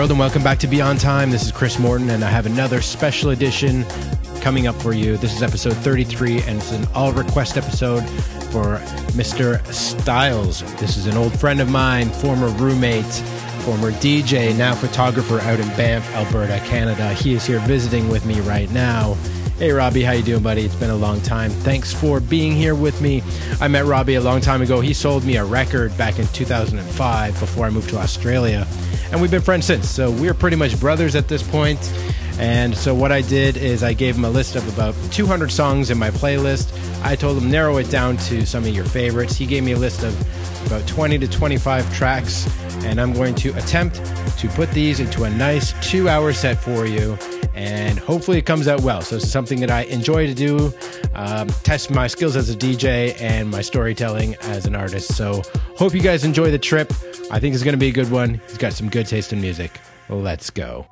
World, and welcome back to Beyond Time. This is Kris Morton, and I have another special edition coming up for you. This is episode 33, and it's an all request episode for Mr. Styles. This is an old friend of mine, former roommate, former DJ, now photographer out in Banff, Alberta, Canada. He is here visiting with me right now. Hey Robbie, how you doing, buddy? It's been a long time. Thanks for being here with me. I met Robbie a long time ago. He sold me a record back in 2005 before I moved to Australia, and we've been friends since. So we're pretty much brothers at this point. And so what I did is I gave him a list of about 200 songs in my playlist. I told him narrow it down to some of your favorites. He gave me a list of about 20 to 25 tracks, and I'm going to attempt to put these into a nice two hour set for you and hopefully it comes out well. So it's something that I enjoy to do, um, test my skills as a DJ and my storytelling as an artist. So hope you guys enjoy the trip. I think it's going to be a good one. He's got some good taste in music. Let's go.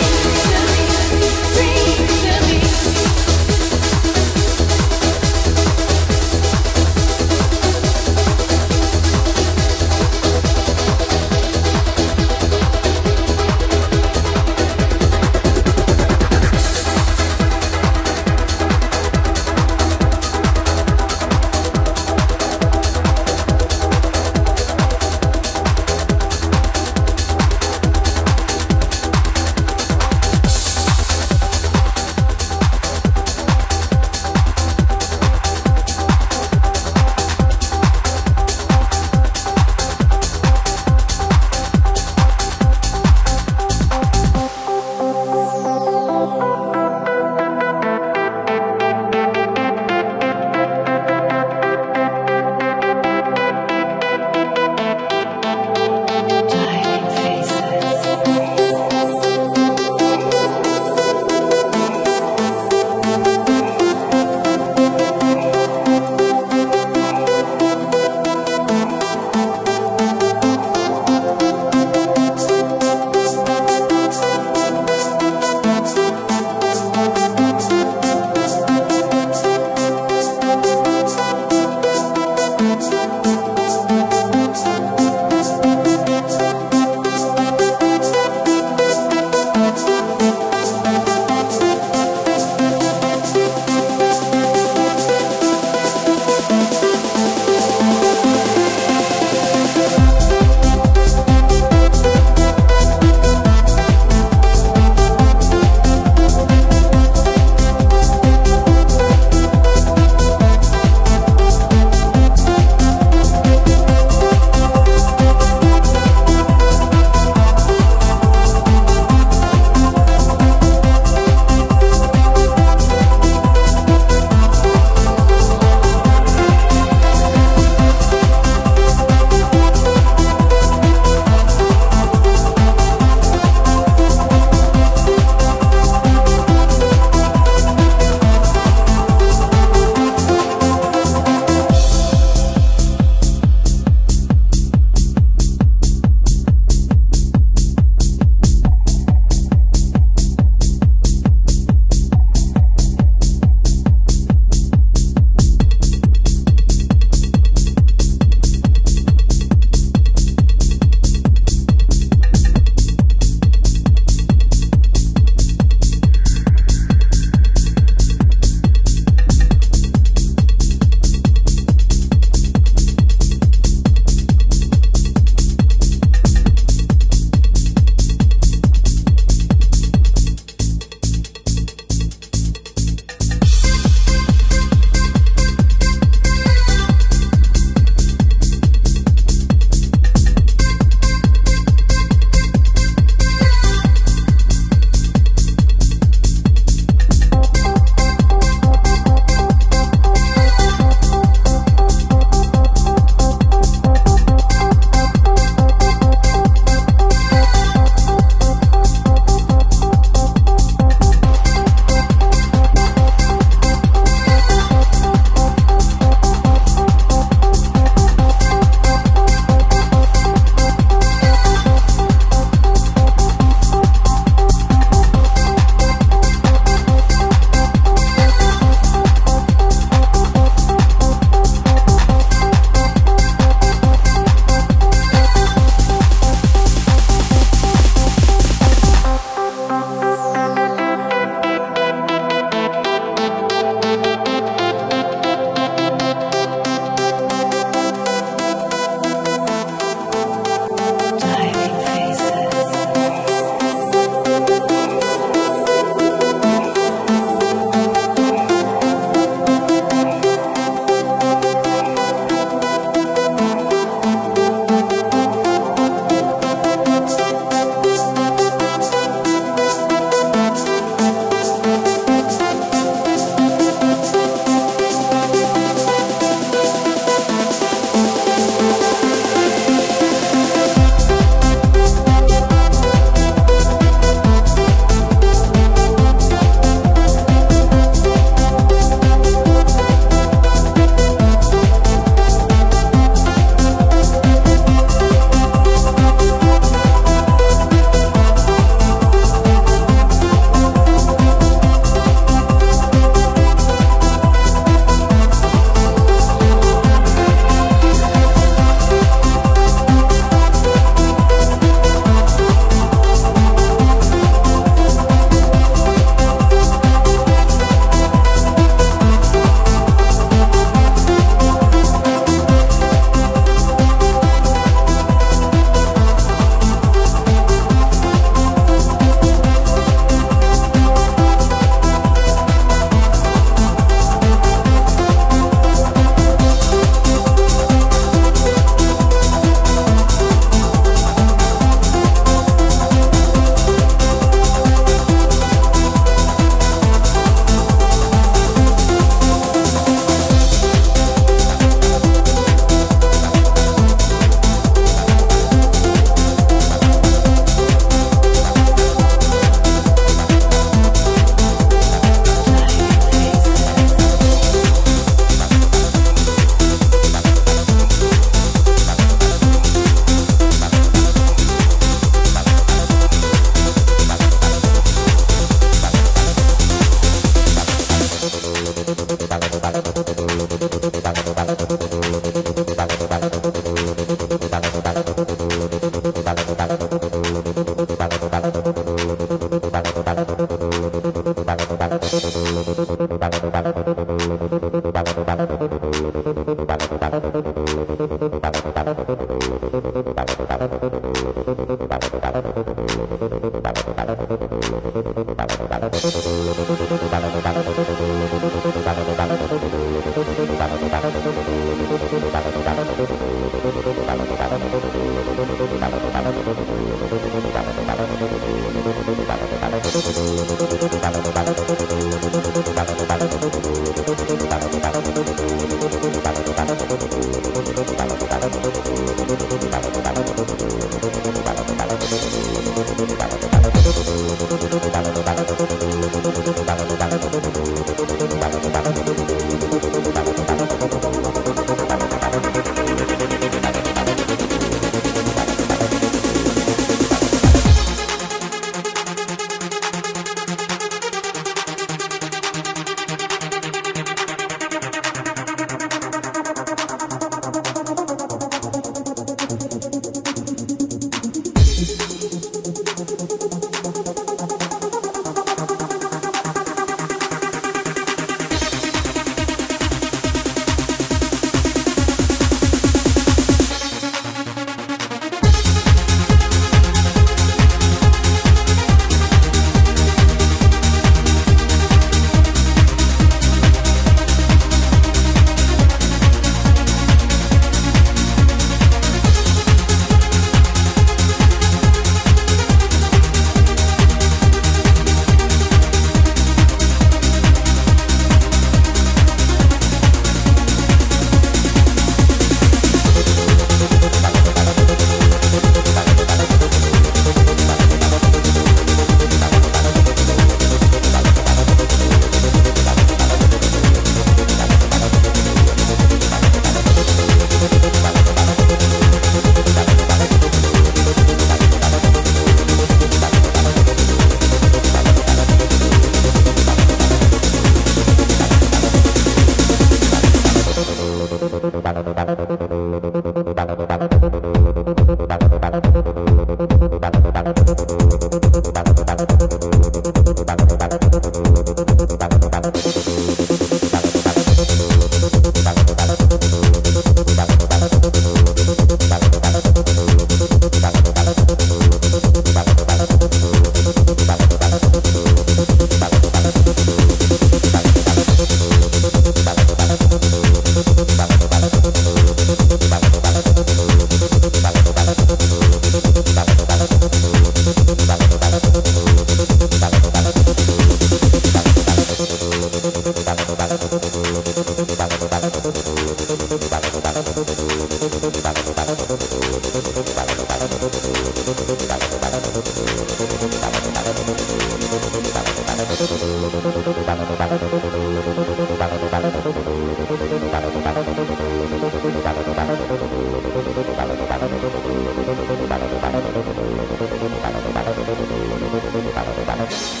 House.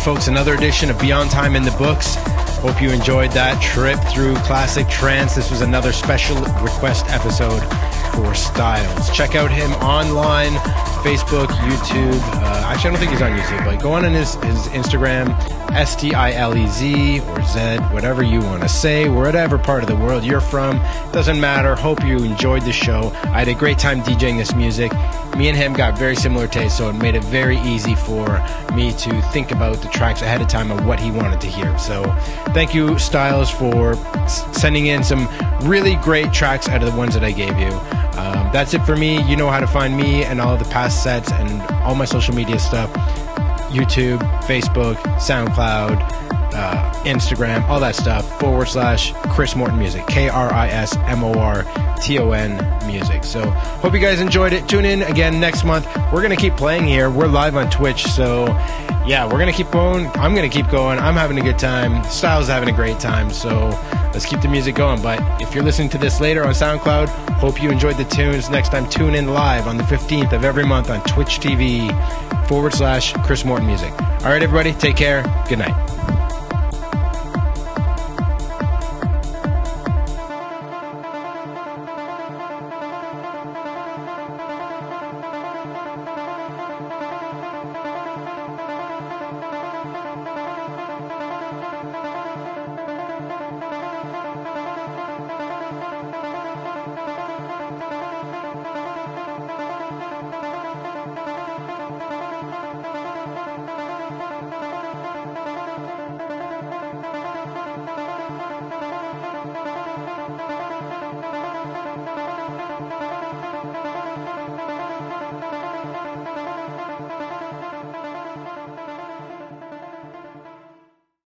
Folks. Another edition of Beyond Time in the Books. Hope you enjoyed that trip through classic trance. This was another special request episode for Stilez. Check out him online, Facebook, YouTube. Uh, actually, I don't think he's on YouTube, but go on in his, his Instagram, S T I L E Z or Z, whatever you want to say, whatever part of the world you're from. Doesn't matter. Hope you enjoyed the show. I had a great time DJing this music. Me and him got very similar tastes, so it made it very easy for me to think about the tracks ahead of time of what he wanted to hear. So, thank you, Stilez, for sending in some really great tracks out of the ones that I gave you. Um, that's it for me. You know how to find me and all the past sets and all my social media stuff YouTube, Facebook, SoundCloud, uh, Instagram, all that stuff, forward slash Kris Morton Music. K R I S M O R T O N Music. So, hope you guys enjoyed it. Tune in again next month. We're going to keep playing here. We're live on Twitch. So, yeah, we're going to keep going. I'm going to keep going. I'm having a good time. Stilez having a great time. So, let's keep the music going. But if you're listening to this later on SoundCloud, hope you enjoyed the tunes. Next time, tune in live on the 15th of every month on Twitch TV forward slash Kris Morton Music. All right, everybody, take care. Good night.